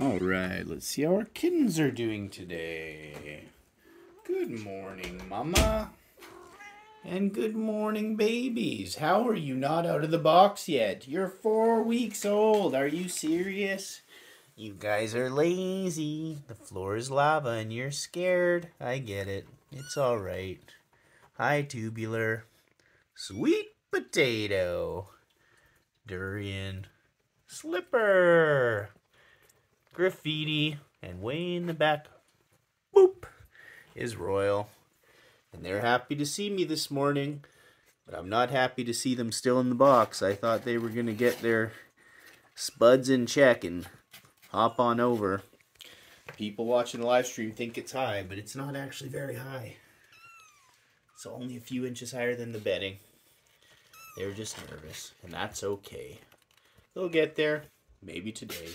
All right, let's see how our kittens are doing today. Good morning, Mama. And good morning, babies. How are you not out of the box yet? You're four weeks old. Are you serious? You guys are lazy. The floor is lava and you're scared. I get it. It's all right. Hi, Tubular. Sweet Potato. Durian. Slipper graffiti, and way in the back, boop, is Royal. And they're happy to see me this morning, but I'm not happy to see them still in the box. I thought they were going to get their spuds in check and hop on over. People watching the live stream think it's high, but it's not actually very high. It's only a few inches higher than the bedding. They were just nervous, and that's okay. They'll get there, maybe today.